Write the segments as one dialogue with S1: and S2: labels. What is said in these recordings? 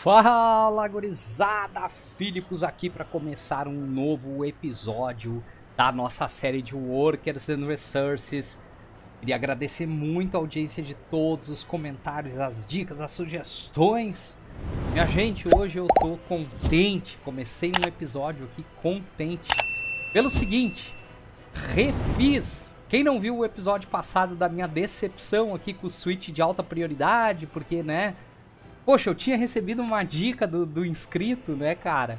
S1: Fala, gurizada! Filipos aqui para começar um novo episódio da nossa série de Workers and Resources. Queria agradecer muito a audiência de todos os comentários, as dicas, as sugestões. Minha gente, hoje eu tô contente. Comecei um episódio aqui contente. Pelo seguinte, refiz. Quem não viu o episódio passado da minha decepção aqui com o Switch de alta prioridade, porque, né, Poxa, eu tinha recebido uma dica do, do inscrito, né, cara?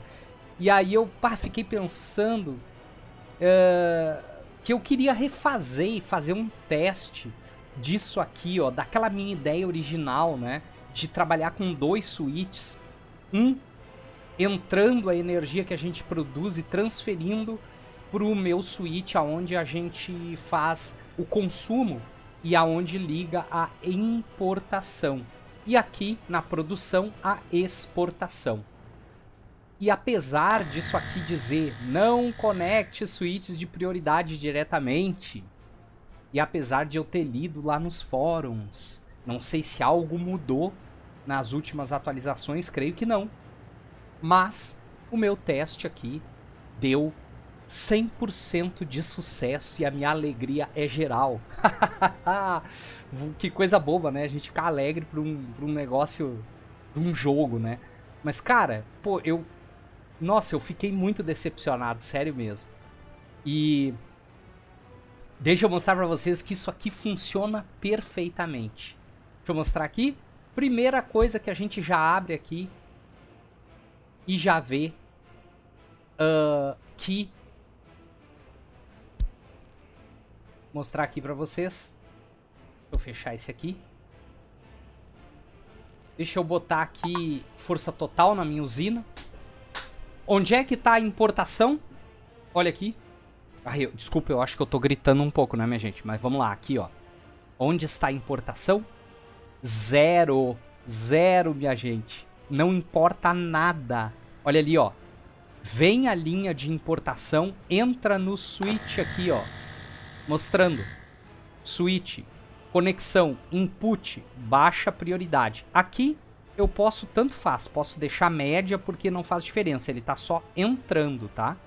S1: E aí eu pá, fiquei pensando uh, que eu queria refazer e fazer um teste disso aqui, ó, daquela minha ideia original, né? De trabalhar com dois switches. Um entrando a energia que a gente produz e transferindo para o meu switch, aonde a gente faz o consumo e aonde liga a importação e aqui na produção a exportação. E apesar disso aqui dizer não conecte suítes de prioridade diretamente, e apesar de eu ter lido lá nos fóruns, não sei se algo mudou nas últimas atualizações, creio que não. Mas o meu teste aqui deu 100% de sucesso e a minha alegria é geral. que coisa boba, né? A gente ficar alegre por um, por um negócio, de um jogo, né? Mas, cara, pô, eu. Nossa, eu fiquei muito decepcionado, sério mesmo. E. Deixa eu mostrar pra vocês que isso aqui funciona perfeitamente. Deixa eu mostrar aqui. Primeira coisa que a gente já abre aqui e já vê uh, que mostrar aqui pra vocês. Vou fechar esse aqui. Deixa eu botar aqui força total na minha usina. Onde é que tá a importação? Olha aqui. Ah, eu, desculpa, eu acho que eu tô gritando um pouco, né, minha gente? Mas vamos lá, aqui, ó. Onde está a importação? Zero. Zero, minha gente. Não importa nada. Olha ali, ó. Vem a linha de importação, entra no switch aqui, ó mostrando switch, conexão, input, baixa prioridade. Aqui eu posso, tanto faz, posso deixar média porque não faz diferença, ele está só entrando, tá?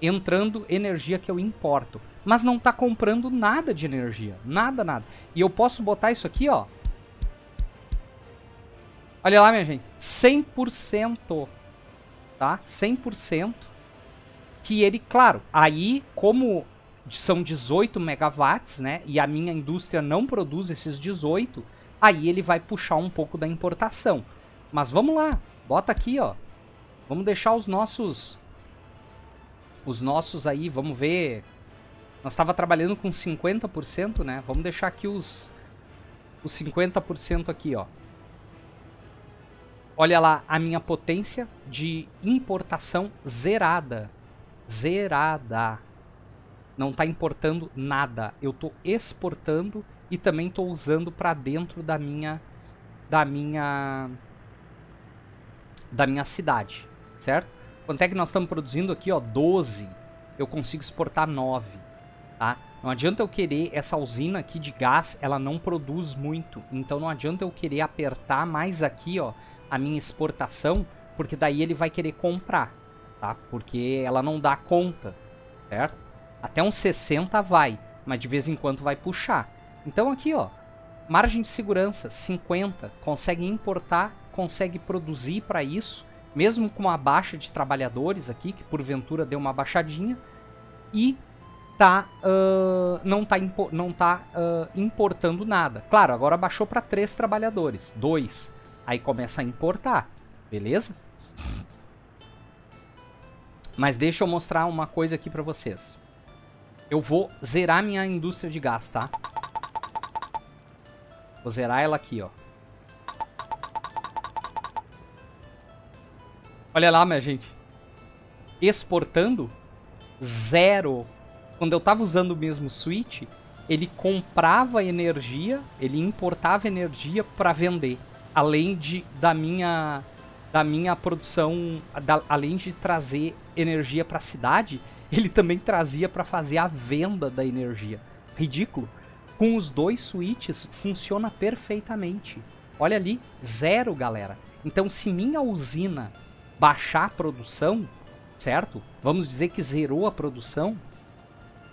S1: Entrando energia que eu importo. Mas não está comprando nada de energia, nada, nada. E eu posso botar isso aqui, ó. Olha lá, minha gente, 100%, tá? 100% que ele, claro, aí como são 18 megawatts, né? E a minha indústria não produz esses 18, aí ele vai puxar um pouco da importação. Mas vamos lá, bota aqui, ó. Vamos deixar os nossos os nossos aí, vamos ver. Nós estava trabalhando com 50%, né? Vamos deixar aqui os os 50% aqui, ó. Olha lá a minha potência de importação zerada. Zerada não está importando nada. Eu estou exportando e também estou usando para dentro da minha da minha da minha cidade, certo? Quanto é que nós estamos produzindo aqui, ó, 12. Eu consigo exportar 9, tá? Não adianta eu querer essa usina aqui de gás, ela não produz muito. Então não adianta eu querer apertar mais aqui, ó, a minha exportação, porque daí ele vai querer comprar, tá? Porque ela não dá conta, certo? Até uns 60 vai, mas de vez em quando vai puxar. Então aqui, ó, margem de segurança 50, consegue importar, consegue produzir para isso, mesmo com uma baixa de trabalhadores aqui, que porventura deu uma baixadinha, e tá, uh, não tá, impo não tá uh, importando nada. Claro, agora baixou para 3 trabalhadores, 2. Aí começa a importar, beleza? Mas deixa eu mostrar uma coisa aqui para vocês. Eu vou zerar minha indústria de gás, tá? Vou zerar ela aqui, ó. Olha lá, minha gente. Exportando, zero. Quando eu tava usando o mesmo switch, ele comprava energia, ele importava energia para vender. Além de da minha da minha produção, da, além de trazer energia para a cidade, ele também trazia para fazer a venda da energia. Ridículo. Com os dois switches funciona perfeitamente. Olha ali, zero, galera. Então, se minha usina baixar a produção, certo? Vamos dizer que zerou a produção,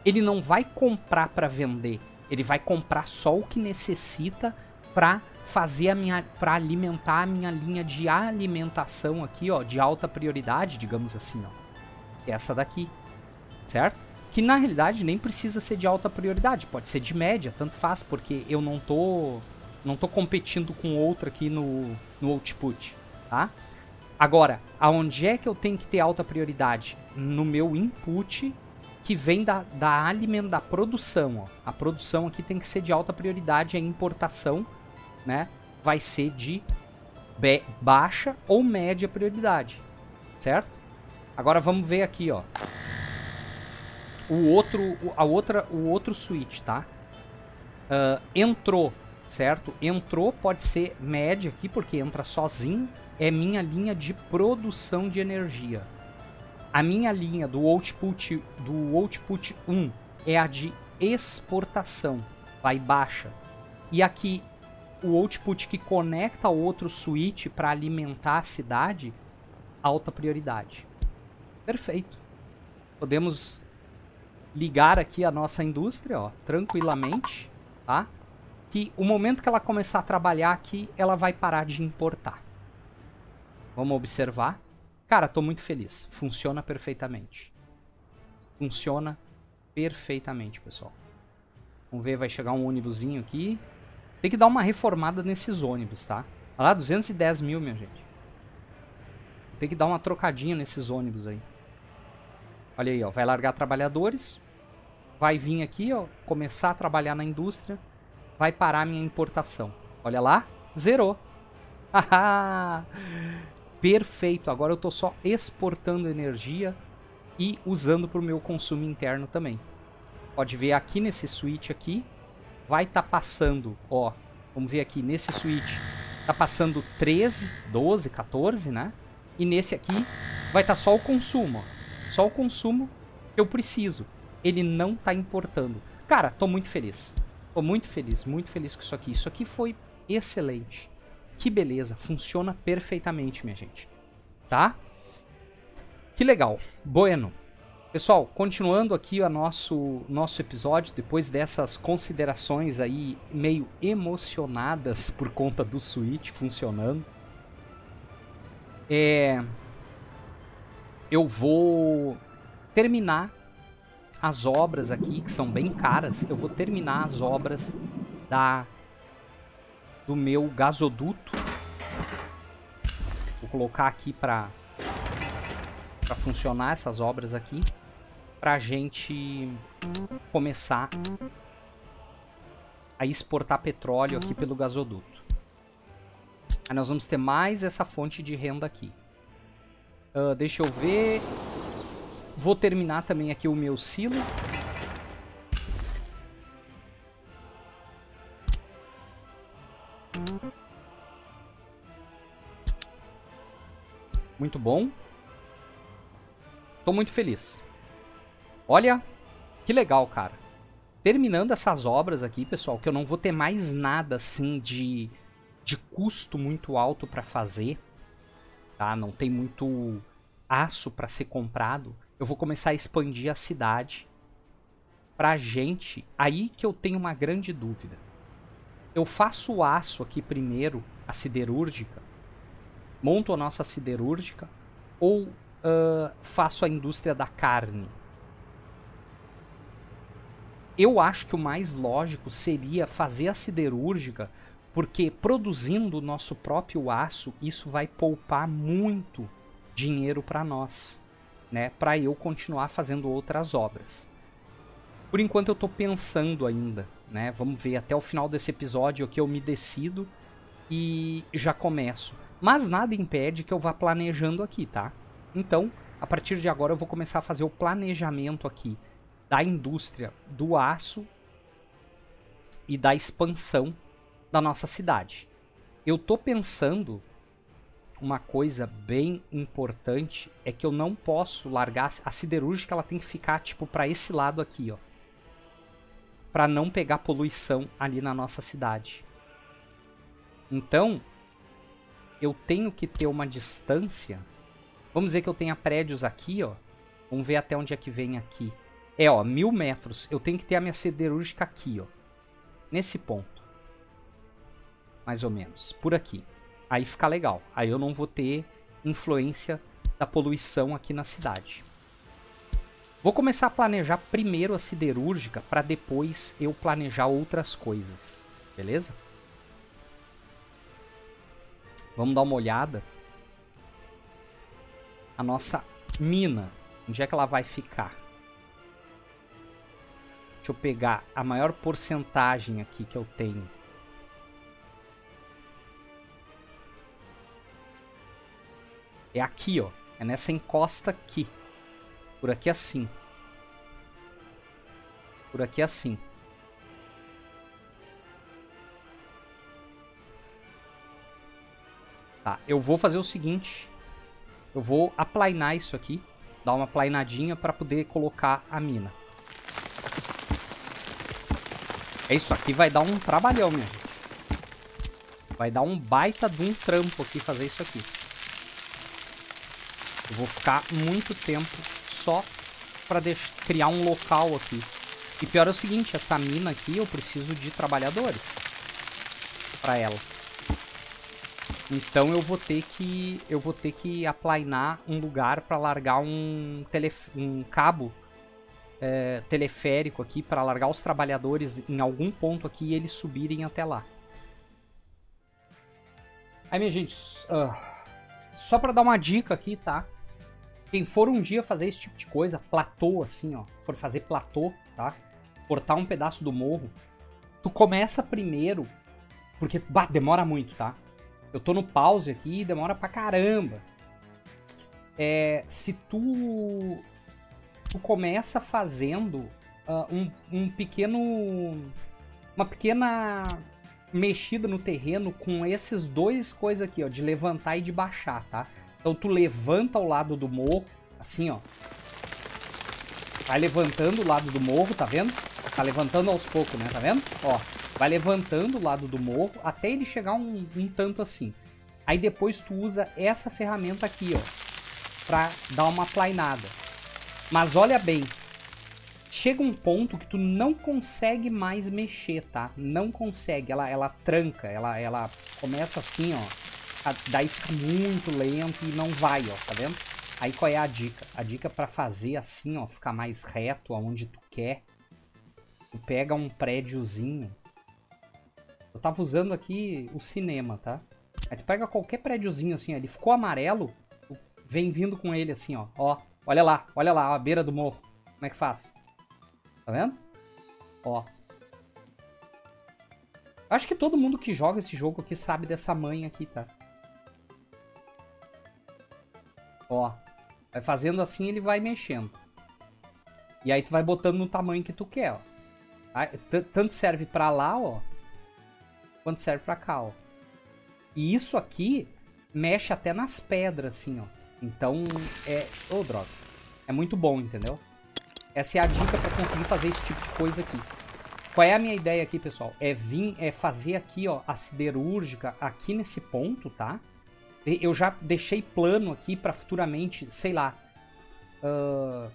S1: ele não vai comprar para vender, ele vai comprar só o que necessita para fazer a minha para alimentar a minha linha de alimentação aqui, ó, de alta prioridade, digamos assim, ó. Essa daqui, certo? Que na realidade nem precisa ser de alta prioridade, pode ser de média, tanto faz, porque eu não tô não tô competindo com outra aqui no no output, tá? Agora, aonde é que eu tenho que ter alta prioridade? No meu input que vem da, da alimento da produção. Ó. A produção aqui tem que ser de alta prioridade, a importação né, vai ser de baixa ou média prioridade, certo? Agora vamos ver aqui, ó, o outro, a outra, o outro switch, tá? Uh, entrou, certo? Entrou pode ser média aqui porque entra sozinho. É minha linha de produção de energia. A minha linha do output do output 1 é a de exportação, vai baixa. E aqui o output que conecta ao outro switch para alimentar a cidade, alta prioridade. Perfeito. Podemos ligar aqui a nossa indústria, ó, tranquilamente, tá? Que o momento que ela começar a trabalhar aqui, ela vai parar de importar. Vamos observar. Cara, tô muito feliz. Funciona perfeitamente. Funciona perfeitamente, pessoal. Vamos ver, vai chegar um ônibusinho aqui. Tem que dar uma reformada nesses ônibus, tá? Olha lá, 210 mil, minha gente. Tem que dar uma trocadinha nesses ônibus aí. Olha aí, ó. Vai largar trabalhadores. Vai vir aqui, ó. Começar a trabalhar na indústria. Vai parar minha importação. Olha lá. Zerou. Perfeito. Agora eu estou só exportando energia e usando para o meu consumo interno também. Pode ver aqui nesse switch aqui, vai estar tá passando, ó, vamos ver aqui, nesse switch, tá passando 13, 12, 14, né? E nesse aqui vai estar tá só o consumo, ó. Só o consumo que eu preciso. Ele não está importando. Cara, tô muito feliz. Tô muito feliz, muito feliz com isso aqui. Isso aqui foi excelente. Que beleza, funciona perfeitamente, minha gente. Tá? Que legal. Bueno. Pessoal, continuando aqui o nosso, nosso episódio, depois dessas considerações aí meio emocionadas por conta do Switch funcionando, é, eu vou terminar as obras aqui, que são bem caras, eu vou terminar as obras da do meu gasoduto. Vou colocar aqui para para funcionar essas obras aqui, para gente começar a exportar petróleo aqui pelo gasoduto. Aí nós vamos ter mais essa fonte de renda aqui. Uh, deixa eu ver. Vou terminar também aqui o meu silo. Muito bom. Tô muito feliz. Olha, que legal, cara. Terminando essas obras aqui, pessoal, que eu não vou ter mais nada assim de, de custo muito alto para fazer, tá? Não tem muito aço para ser comprado. Eu vou começar a expandir a cidade pra gente. Aí que eu tenho uma grande dúvida. Eu faço o aço aqui primeiro, a siderúrgica, monto a nossa siderúrgica ou uh, faço a indústria da carne? Eu acho que o mais lógico seria fazer a siderúrgica, porque produzindo o nosso próprio aço, isso vai poupar muito dinheiro para nós, né? Para eu continuar fazendo outras obras. Por enquanto eu estou pensando ainda, né? Vamos ver até o final desse episódio que eu me decido e já começo. Mas nada impede que eu vá planejando aqui, tá? Então, a partir de agora eu vou começar a fazer o planejamento aqui da indústria do aço e da expansão da nossa cidade. Eu tô pensando uma coisa bem importante é que eu não posso largar a siderúrgica, ela tem que ficar tipo para esse lado aqui, ó. Para não pegar poluição ali na nossa cidade. Então, eu tenho que ter uma distância. Vamos dizer que eu tenha prédios aqui, ó. Vamos ver até onde é que vem aqui. É, ó, mil metros. Eu tenho que ter a minha siderúrgica aqui, ó. Nesse ponto. Mais ou menos. Por aqui. Aí fica legal. Aí eu não vou ter influência da poluição aqui na cidade. Vou começar a planejar primeiro a siderúrgica para depois eu planejar outras coisas. Beleza? Vamos dar uma olhada. A nossa mina. Onde é que ela vai ficar? Deixa eu pegar a maior porcentagem aqui que eu tenho. É aqui, ó. É nessa encosta aqui. Por aqui assim. Por aqui assim. Tá, eu vou fazer o seguinte. Eu vou aplainar isso aqui. Dar uma plainadinha para poder colocar a mina. É isso aqui vai dar um trabalhão, minha gente. Vai dar um baita de um trampo aqui fazer isso aqui. Eu vou ficar muito tempo só para criar um local aqui. E pior é o seguinte, essa mina aqui eu preciso de trabalhadores para ela. Então eu vou ter que eu vou ter que aplainar um lugar para largar um, um cabo é, teleférico aqui para largar os trabalhadores em algum ponto aqui e eles subirem até lá. Aí minha gente, uh, só para dar uma dica aqui, tá? Quem for um dia fazer esse tipo de coisa, platô assim, ó, for fazer platô, tá? Cortar um pedaço do morro, tu começa primeiro, porque bah, demora muito, tá? Eu tô no pause aqui e demora pra caramba. É, se tu tu começa fazendo uh, um, um pequeno uma pequena mexida no terreno com esses dois coisas aqui, ó, de levantar e de baixar, tá? Então tu levanta o lado do morro, assim, ó. Vai levantando o lado do morro, tá vendo? Tá levantando aos poucos, né? Tá vendo? Ó, vai levantando o lado do morro até ele chegar um, um tanto assim. Aí depois tu usa essa ferramenta aqui, ó. Pra dar uma plainada. Mas olha bem. Chega um ponto que tu não consegue mais mexer, tá? Não consegue. Ela, ela tranca. Ela, ela começa assim, ó daí fica muito lento e não vai, ó, tá vendo? Aí qual é a dica? A dica para fazer assim, ó, ficar mais reto aonde tu quer. Tu pega um prédiozinho. Eu tava usando aqui o cinema, tá? Aí tu pega qualquer prédiozinho assim, ó, ele ficou amarelo, vem vindo com ele assim, ó. Ó, olha lá, olha lá, ó, a beira do morro. Como é que faz? Tá vendo? Ó. Acho que todo mundo que joga esse jogo aqui sabe dessa manha aqui, tá? Ó. Vai fazendo assim, ele vai mexendo. E aí tu vai botando no tamanho que tu quer, ó. Tanto serve pra lá, ó. Quanto serve pra cá, ó. E isso aqui mexe até nas pedras, assim, ó. Então, é... Ô, oh, droga. É muito bom, entendeu? Essa é a dica pra conseguir fazer esse tipo de coisa aqui. Qual é a minha ideia aqui, pessoal? É vir, é fazer aqui, ó, a siderúrgica aqui nesse ponto, tá? Eu já deixei plano aqui para futuramente, sei lá, uh,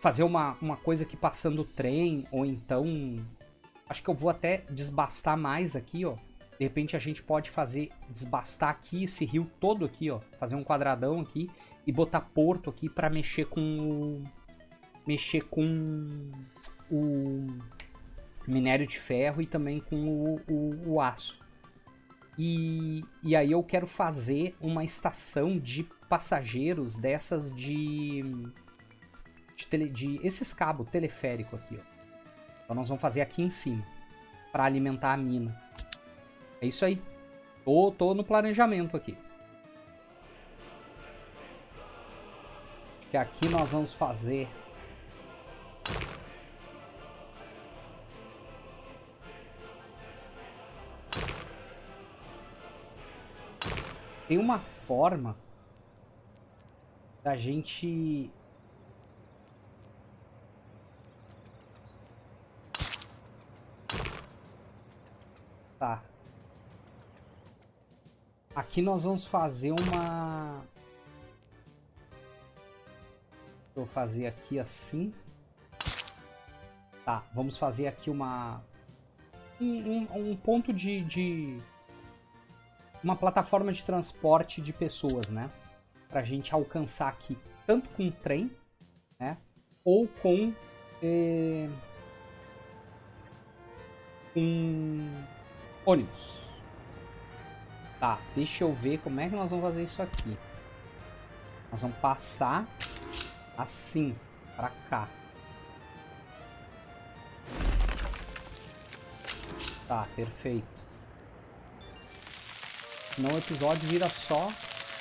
S1: fazer uma, uma coisa aqui passando o trem, ou então. Acho que eu vou até desbastar mais aqui, ó. De repente a gente pode fazer, desbastar aqui esse rio todo aqui, ó. Fazer um quadradão aqui e botar porto aqui para mexer com o... Mexer com o minério de ferro e também com o, o, o aço. E, e aí eu quero fazer uma estação de passageiros dessas de. de, tele, de esses cabos teleférico aqui, ó. Então nós vamos fazer aqui em cima. para alimentar a mina. É isso aí. Tô, tô no planejamento aqui. Que aqui nós vamos fazer tem uma forma da gente Tá. Aqui nós vamos fazer uma... Vou fazer aqui assim. Tá, vamos fazer aqui uma... Um, um, um ponto de, de... Uma plataforma de transporte de pessoas, né? Pra gente alcançar aqui, tanto com trem, né? Ou com... Eh, com ônibus. Tá, deixa eu ver como é que nós vamos fazer isso aqui. Nós vamos passar assim, pra cá. Tá, perfeito. Senão o episódio vira só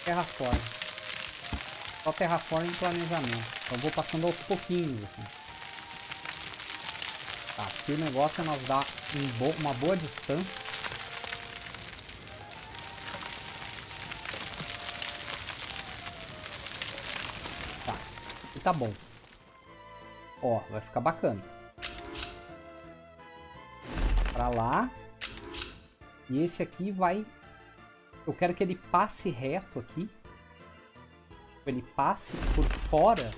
S1: terraform. Só terraform e planejamento. Então vou passando aos pouquinhos, assim. Tá, aqui o negócio é nós dar um bo uma boa distância. Tá, e tá bom. Ó, vai ficar bacana. Pra lá. E esse aqui vai... Eu quero que ele passe reto aqui. Ele passe por fora.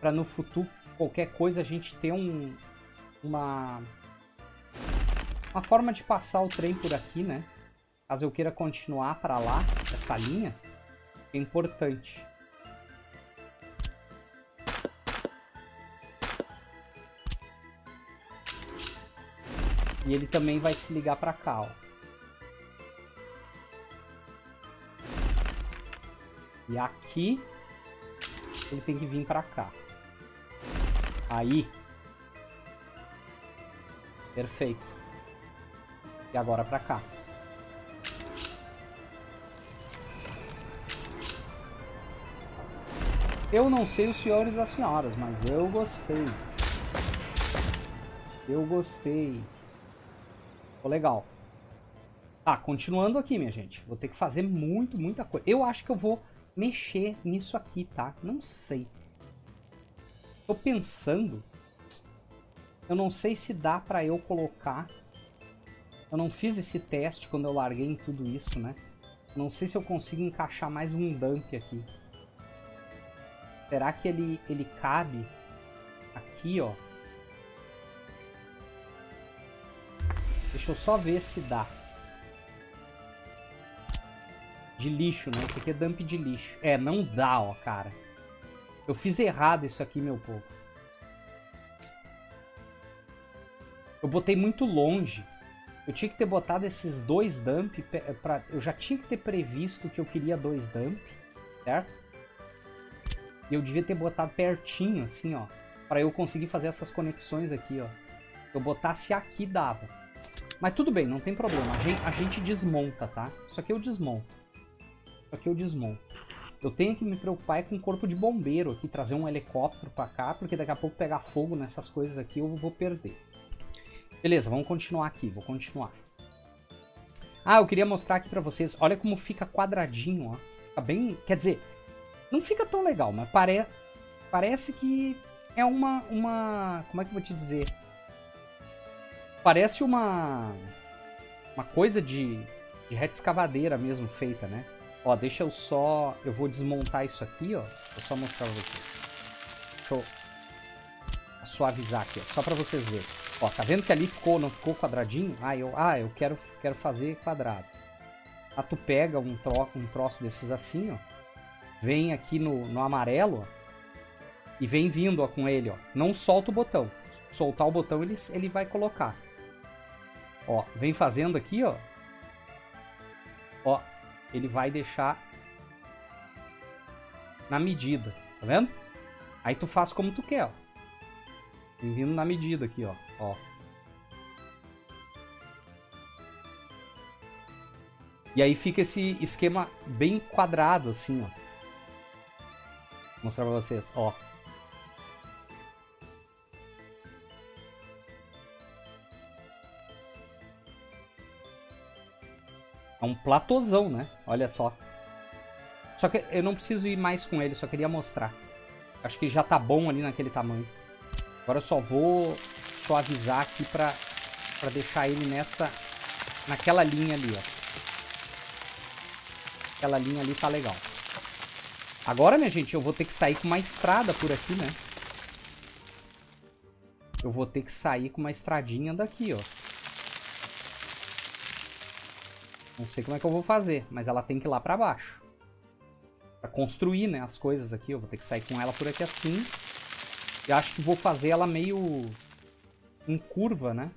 S1: Pra no futuro, qualquer coisa, a gente ter um, uma uma forma de passar o trem por aqui, né? Caso eu queira continuar para lá, essa linha, é importante. E ele também vai se ligar para cá, ó. E aqui ele tem que vir para cá. Aí, Perfeito. E agora pra cá. Eu não sei os senhores e as senhoras, mas eu gostei. Eu gostei. Ficou legal. Tá, continuando aqui, minha gente. Vou ter que fazer muito, muita coisa. Eu acho que eu vou mexer nisso aqui, tá? Não sei. Tô pensando eu não sei se dá para eu colocar. Eu não fiz esse teste quando eu larguei em tudo isso, né? Não sei se eu consigo encaixar mais um dump aqui. Será que ele, ele cabe aqui, ó? Deixa eu só ver se dá. De lixo, né? Esse aqui é dump de lixo. É, não dá, ó, cara. Eu fiz errado isso aqui, meu povo. Eu botei muito longe. Eu tinha que ter botado esses dois dump para eu já tinha que ter previsto que eu queria dois dump, certo? E eu devia ter botado pertinho assim, ó, para eu conseguir fazer essas conexões aqui, ó. Eu botasse aqui dava. Mas tudo bem, não tem problema. A gente, a gente desmonta, tá? Isso aqui eu desmonto. Aqui eu desmonto. Eu tenho que me preocupar com o corpo de bombeiro aqui, trazer um helicóptero para cá, porque daqui a pouco pegar fogo nessas coisas aqui eu vou perder. Beleza, vamos continuar aqui, vou continuar. Ah, eu queria mostrar aqui pra vocês, olha como fica quadradinho, ó. Fica bem, quer dizer, não fica tão legal, mas pare, parece que é uma, uma, como é que eu vou te dizer? Parece uma, uma coisa de, de reta escavadeira mesmo feita, né? Ó, deixa eu só, eu vou desmontar isso aqui, ó. Vou só mostrar pra vocês. Deixa eu suavizar aqui, ó, só pra vocês verem. Ó, tá vendo que ali ficou, não ficou quadradinho? Ah, eu, ah, eu quero, quero fazer quadrado. Aí tu pega um, tro, um troço desses assim, ó. Vem aqui no, no amarelo, ó. E vem vindo, ó, com ele, ó. Não solta o botão. Soltar o botão, ele, ele vai colocar. Ó, vem fazendo aqui, ó. Ele vai deixar na medida, tá vendo? Aí tu faz como tu quer, ó. Vem vindo na medida aqui, ó. ó. E aí fica esse esquema bem quadrado, assim, ó. Vou mostrar pra vocês, ó. É um platôzão, né? Olha só. Só que eu não preciso ir mais com ele, só queria mostrar. Acho que já tá bom ali naquele tamanho. Agora eu só vou suavizar aqui pra, pra deixar ele nessa... Naquela linha ali, ó. Aquela linha ali tá legal. Agora, minha gente, eu vou ter que sair com uma estrada por aqui, né? Eu vou ter que sair com uma estradinha daqui, ó. Não sei como é que eu vou fazer, mas ela tem que ir lá pra baixo. Pra construir, né, as coisas aqui. Eu vou ter que sair com ela por aqui assim. E acho que vou fazer ela meio em curva, né?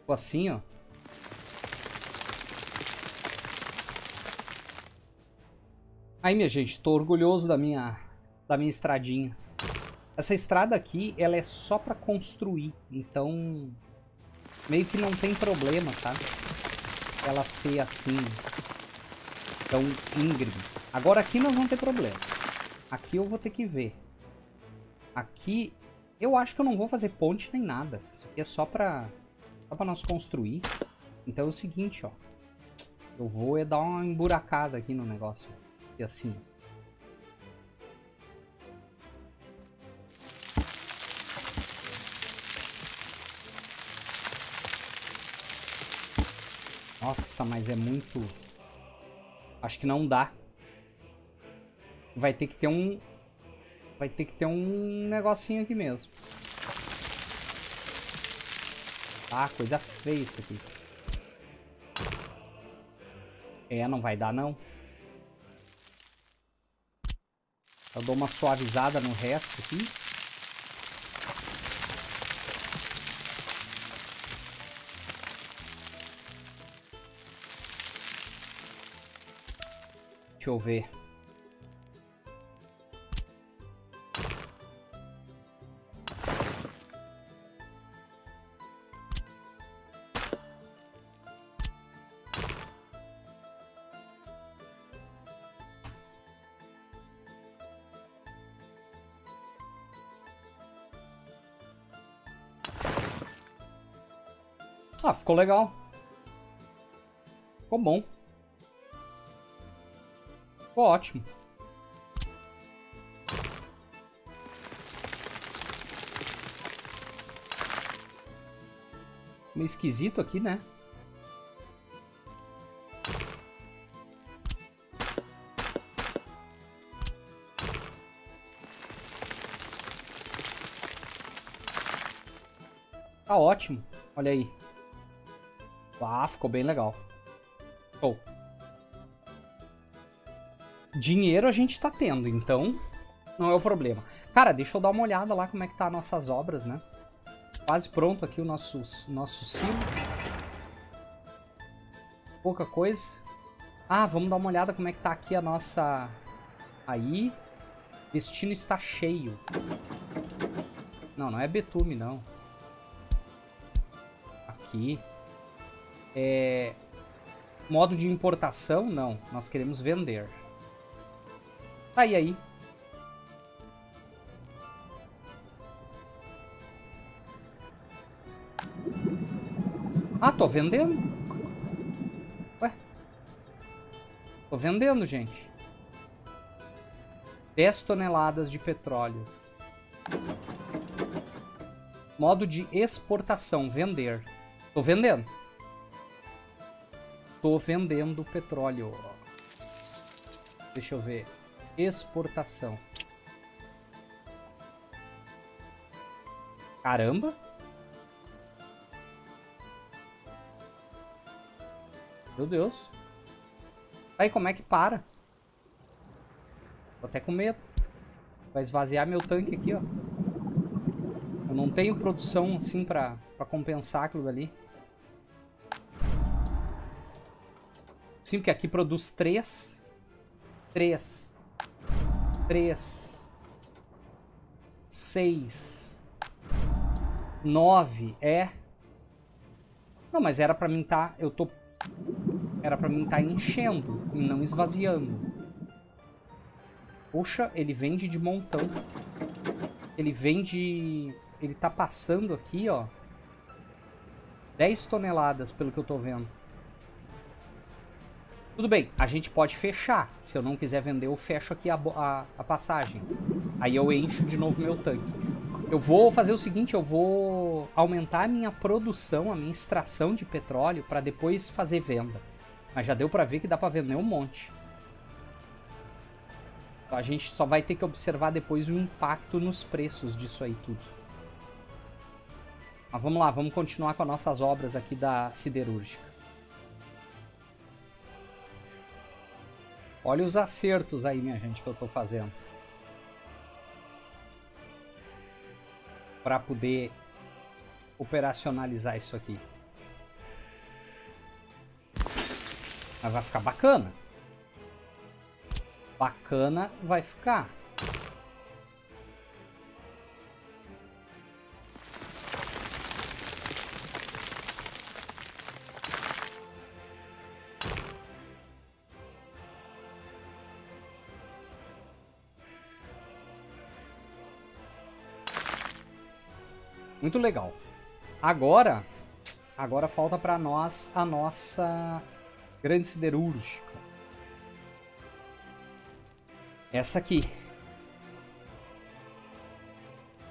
S1: Tipo assim, ó. Aí, minha gente, tô orgulhoso da minha, da minha estradinha. Essa estrada aqui, ela é só pra construir, então meio que não tem problema, sabe? Ela ser assim, tão íngreme. Agora aqui nós vamos ter problema. Aqui eu vou ter que ver. Aqui, eu acho que eu não vou fazer ponte nem nada. Isso aqui é só pra, só pra nós construir. Então é o seguinte, ó. Eu vou é dar uma emburacada aqui no negócio e assim. Nossa, mas é muito... Acho que não dá. Vai ter que ter um... Vai ter que ter um negocinho aqui mesmo. Ah, coisa feia isso aqui. É, não vai dar não. Eu dou uma suavizada no resto aqui. Deixa eu ver. Ah, ficou legal. Ficou bom. Ficou ótimo. Meio esquisito aqui, né? Tá ótimo. Olha aí. Ah, ficou bem legal. Oh. Dinheiro a gente tá tendo, então não é o problema. Cara, deixa eu dar uma olhada lá como é que tá nossas obras, né? Quase pronto aqui o nosso, nosso silo. Pouca coisa. Ah, vamos dar uma olhada como é que tá aqui a nossa... Aí. Destino está cheio. Não, não é betume, não. Aqui. É... Modo de importação, não. Nós queremos vender. Tá, e aí? Ah, tô vendendo. Ué? Tô vendendo, gente. 10 toneladas de petróleo. Modo de exportação, vender. Tô vendendo. Tô vendendo petróleo. Deixa eu ver. Exportação. Caramba. Meu Deus. Aí, como é que para? Tô até com medo. Vai esvaziar meu tanque aqui, ó. Eu não tenho produção, assim, pra, pra compensar aquilo dali. Sim, porque aqui produz 3. 3. 3. 6. 9. É. Não, mas era pra mim tá... Eu tô... Era pra mim tá enchendo e não esvaziando. Poxa, ele vende de montão. Ele vende... Ele tá passando aqui, ó. 10 toneladas, pelo que eu tô vendo. Tudo bem, a gente pode fechar. Se eu não quiser vender, eu fecho aqui a, a, a passagem. Aí eu encho de novo meu tanque. Eu vou fazer o seguinte, eu vou aumentar a minha produção, a minha extração de petróleo para depois fazer venda. Mas já deu para ver que dá para vender um monte. A gente só vai ter que observar depois o impacto nos preços disso aí tudo. Mas vamos lá, vamos continuar com as nossas obras aqui da siderúrgica. Olha os acertos aí, minha gente, que eu tô fazendo. Para poder operacionalizar isso aqui. Mas vai ficar bacana. Bacana vai ficar. Muito legal. Agora, agora falta para nós a nossa grande siderúrgica. Essa aqui.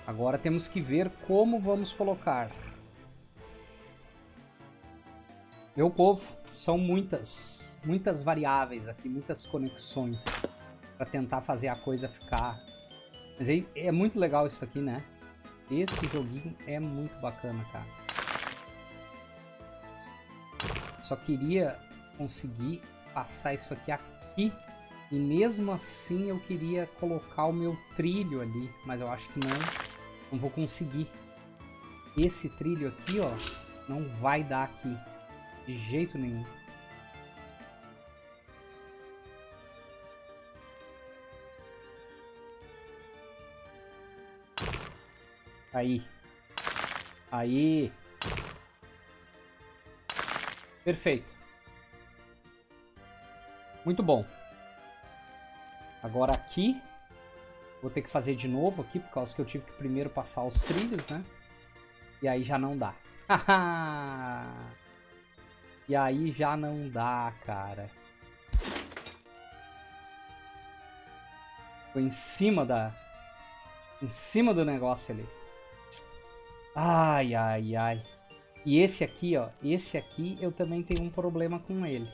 S1: Agora temos que ver como vamos colocar. Meu povo, são muitas, muitas variáveis aqui, muitas conexões para tentar fazer a coisa ficar. Mas é, é muito legal isso aqui, né? Esse joguinho é muito bacana, cara. Só queria conseguir passar isso aqui aqui. E mesmo assim eu queria colocar o meu trilho ali. Mas eu acho que não, não vou conseguir. Esse trilho aqui, ó, não vai dar aqui. De jeito nenhum. Aí. Aí. Perfeito. Muito bom. Agora aqui. Vou ter que fazer de novo aqui, por causa que eu tive que primeiro passar os trilhos, né? E aí já não dá. e aí já não dá, cara. Foi em cima da... Em cima do negócio ali. Ai, ai, ai. E esse aqui, ó. Esse aqui eu também tenho um problema com ele.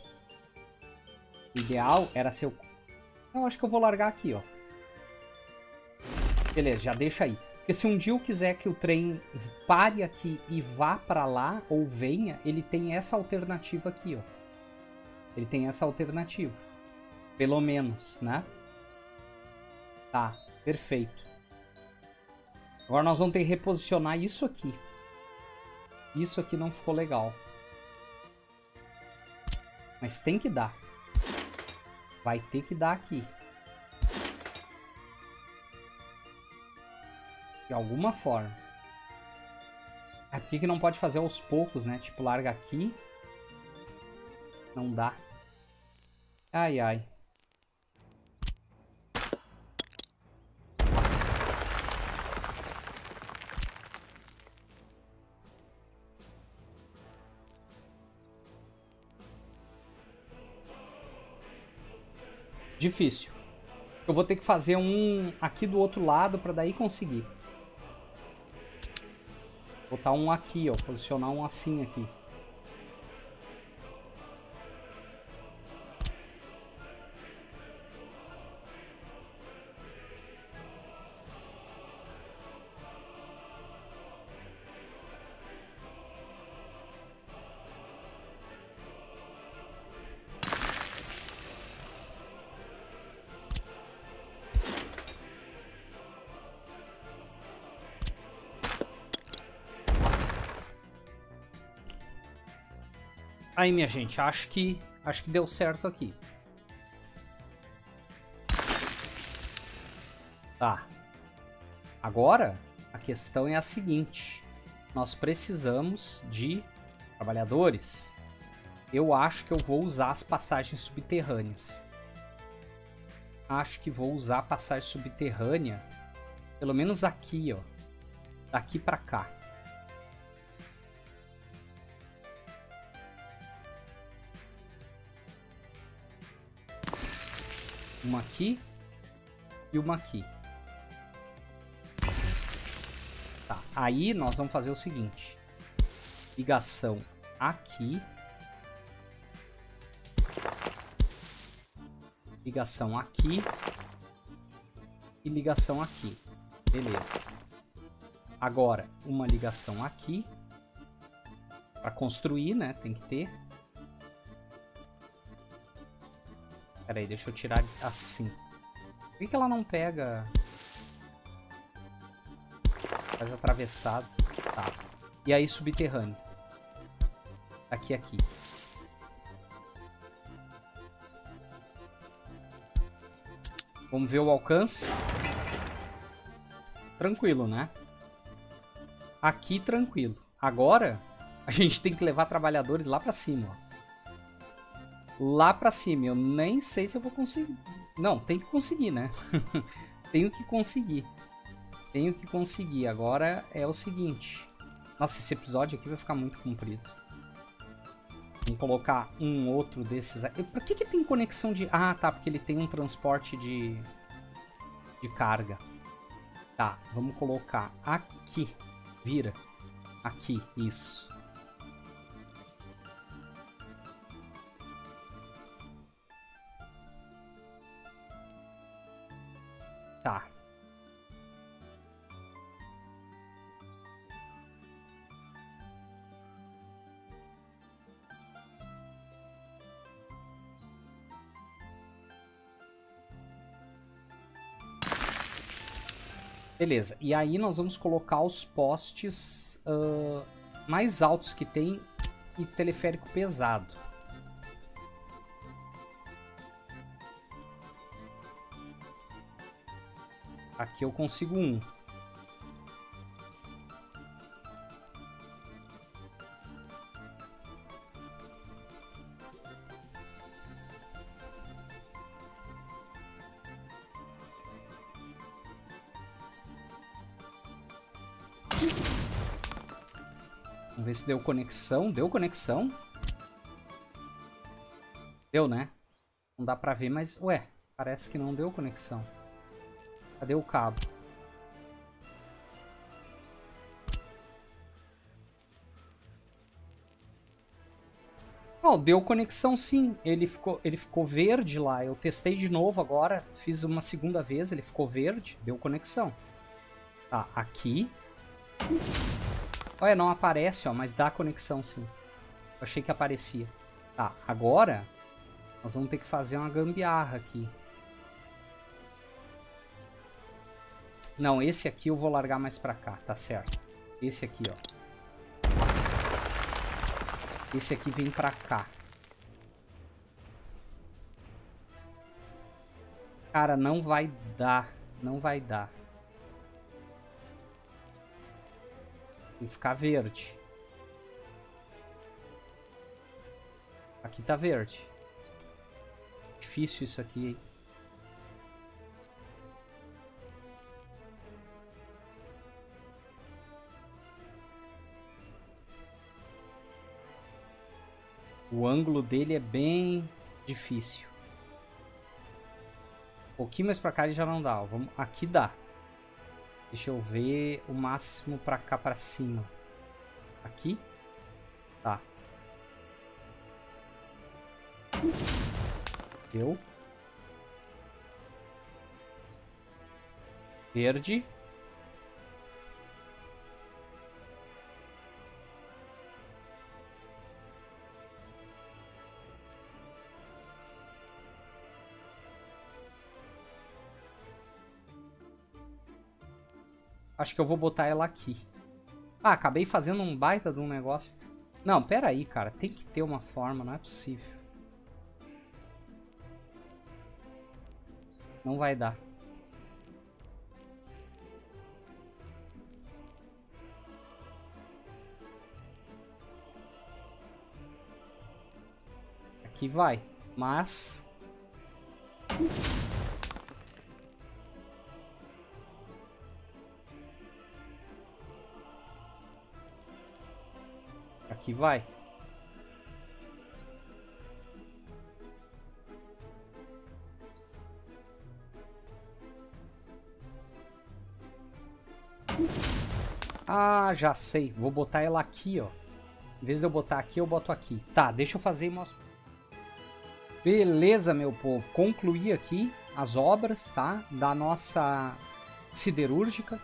S1: O ideal era ser o... Eu acho que eu vou largar aqui, ó. Beleza, já deixa aí. Porque se um dia eu quiser que o trem pare aqui e vá para lá, ou venha, ele tem essa alternativa aqui, ó. Ele tem essa alternativa. Pelo menos, né? Tá, perfeito. Agora nós vamos ter que reposicionar isso aqui. Isso aqui não ficou legal. Mas tem que dar. Vai ter que dar aqui. De alguma forma. É por que não pode fazer aos poucos, né? Tipo, larga aqui. Não dá. Ai, ai. Difícil. Eu vou ter que fazer um aqui do outro lado para daí conseguir. Botar um aqui, ó. Posicionar um assim aqui. Aí, minha gente, acho que acho que deu certo aqui. Tá. Agora, a questão é a seguinte. Nós precisamos de trabalhadores. Eu acho que eu vou usar as passagens subterrâneas. Acho que vou usar a passagem subterrânea, pelo menos aqui, ó. Daqui pra cá. Uma aqui e uma aqui. Tá, aí nós vamos fazer o seguinte. Ligação aqui. Ligação aqui. E ligação aqui. Beleza. Agora, uma ligação aqui. Para construir, né? Tem que ter. Pera aí, deixa eu tirar assim. Por que, que ela não pega... Faz atravessado. Tá. E aí subterrâneo. Aqui, aqui. Vamos ver o alcance. Tranquilo, né? Aqui tranquilo. Agora, a gente tem que levar trabalhadores lá pra cima, ó. Lá pra cima. Eu nem sei se eu vou conseguir. Não, tem que conseguir, né? Tenho que conseguir. Tenho que conseguir. Agora é o seguinte. Nossa, esse episódio aqui vai ficar muito comprido. Vamos colocar um outro desses aqui. Por que, que tem conexão de... Ah, tá, porque ele tem um transporte de... De carga. Tá, vamos colocar aqui. Vira. Aqui, isso. Beleza, e aí nós vamos colocar os postes uh, mais altos que tem e teleférico pesado. Aqui eu consigo um. Vamos ver se deu conexão. Deu conexão? Deu, né? Não dá pra ver, mas... Ué, parece que não deu conexão. Cadê o cabo? Oh, deu conexão sim. Ele ficou, ele ficou verde lá. Eu testei de novo agora. Fiz uma segunda vez. Ele ficou verde. Deu conexão. Tá, aqui. Olha, não aparece, ó. Mas dá conexão sim. Eu achei que aparecia. Tá, agora... Nós vamos ter que fazer uma gambiarra aqui. Não, esse aqui eu vou largar mais pra cá, tá certo. Esse aqui, ó. Esse aqui vem pra cá. Cara, não vai dar. Não vai dar. Que ficar verde. Aqui tá verde. Difícil isso aqui, hein? O ângulo dele é bem difícil. Um pouquinho mais pra cá ele já não dá. Vamos... Aqui dá. Deixa eu ver o máximo pra cá pra cima. Aqui? Tá. Deu. Verde. Acho que eu vou botar ela aqui. Ah, acabei fazendo um baita de um negócio. Não, pera aí, cara. Tem que ter uma forma, não é possível. Não vai dar. Aqui vai. Mas... Aqui vai. Ah, já sei. Vou botar ela aqui, ó. Em vez de eu botar aqui, eu boto aqui. Tá, deixa eu fazer e mostro. Beleza, meu povo. Concluí aqui as obras, tá? Da nossa siderúrgica.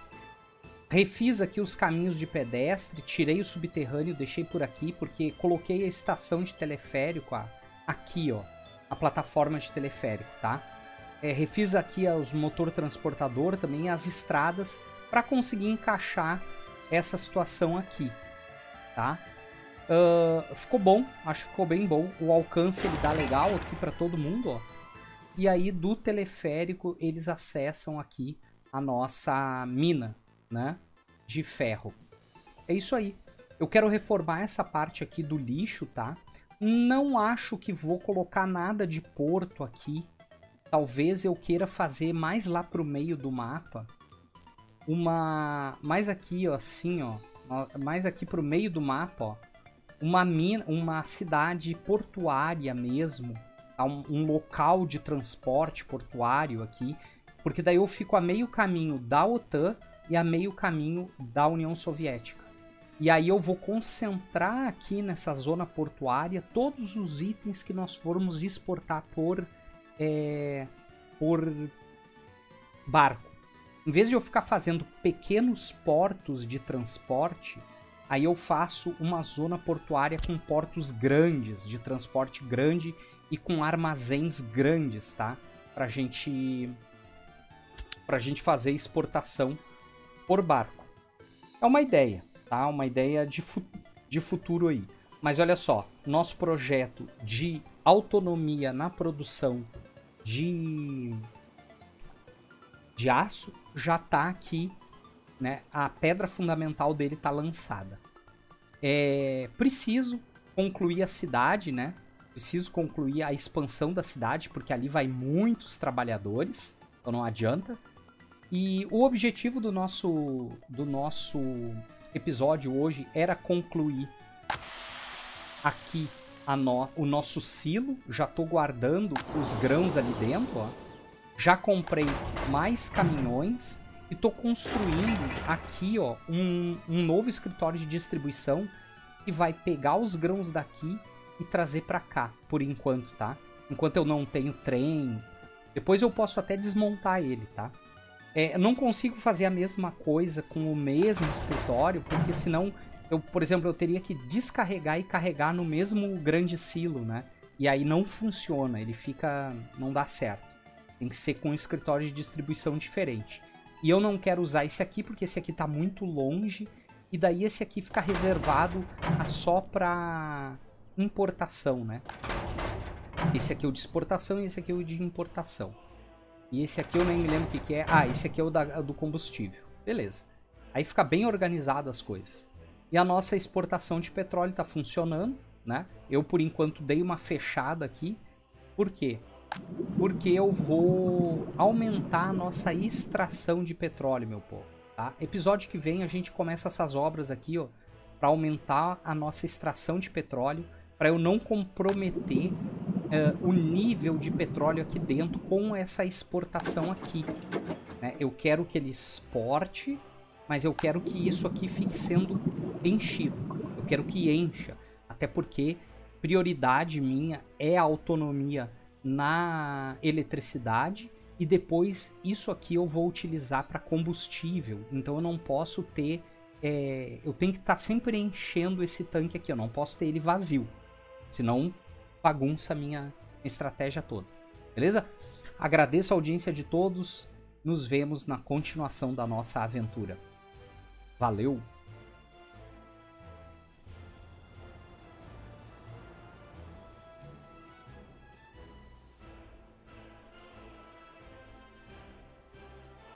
S1: Refiz aqui os caminhos de pedestre, tirei o subterrâneo, deixei por aqui, porque coloquei a estação de teleférico ó, aqui, ó. A plataforma de teleférico, tá? É, refiz aqui os motor transportador, também as estradas, para conseguir encaixar essa situação aqui, tá? Uh, ficou bom, acho que ficou bem bom. O alcance ele dá legal aqui para todo mundo, ó. E aí do teleférico eles acessam aqui a nossa mina, né? De ferro. É isso aí. Eu quero reformar essa parte aqui do lixo, tá? Não acho que vou colocar nada de porto aqui. Talvez eu queira fazer mais lá pro meio do mapa. Uma... Mais aqui, ó, assim, ó. Mais aqui pro meio do mapa, ó. Uma, mina, uma cidade portuária mesmo. Tá? Um, um local de transporte portuário aqui porque daí eu fico a meio caminho da OTAN e a meio caminho da União Soviética. E aí eu vou concentrar aqui nessa zona portuária todos os itens que nós formos exportar por, é, por barco. Em vez de eu ficar fazendo pequenos portos de transporte, aí eu faço uma zona portuária com portos grandes, de transporte grande e com armazéns grandes, tá? Pra gente para a gente fazer exportação por barco. É uma ideia, tá? Uma ideia de, fu de futuro aí. Mas olha só, nosso projeto de autonomia na produção de, de aço já está aqui, né? A pedra fundamental dele está lançada. É preciso concluir a cidade, né? Preciso concluir a expansão da cidade, porque ali vai muitos trabalhadores, então não adianta. E o objetivo do nosso, do nosso episódio hoje era concluir aqui no, o nosso silo. Já estou guardando os grãos ali dentro. Ó. Já comprei mais caminhões e estou construindo aqui ó, um, um novo escritório de distribuição que vai pegar os grãos daqui e trazer para cá, por enquanto, tá? Enquanto eu não tenho trem. Depois eu posso até desmontar ele, tá? É, não consigo fazer a mesma coisa com o mesmo escritório, porque senão, eu, por exemplo, eu teria que descarregar e carregar no mesmo grande silo, né? E aí não funciona, ele fica. não dá certo. Tem que ser com um escritório de distribuição diferente. E eu não quero usar esse aqui porque esse aqui tá muito longe. E daí esse aqui fica reservado só pra importação, né? Esse aqui é o de exportação e esse aqui é o de importação. E esse aqui eu nem me lembro o que, que é. Ah, esse aqui é o da, do combustível. Beleza. Aí fica bem organizado as coisas. E a nossa exportação de petróleo está funcionando, né? Eu, por enquanto, dei uma fechada aqui. Por quê? Porque eu vou aumentar a nossa extração de petróleo, meu povo. Tá? Episódio que vem a gente começa essas obras aqui, ó, para aumentar a nossa extração de petróleo, para eu não comprometer uh, o nível de petróleo aqui dentro com essa exportação aqui. Né? Eu quero que ele exporte, mas eu quero que isso aqui fique sendo enchido. Eu quero que encha. Até porque prioridade minha é a autonomia na eletricidade e depois isso aqui eu vou utilizar para combustível. Então eu não posso ter. É, eu tenho que estar tá sempre enchendo esse tanque aqui. Eu não posso ter ele vazio. Senão bagunça a minha estratégia toda. Beleza? Agradeço a audiência de todos. Nos vemos na continuação da nossa aventura. Valeu!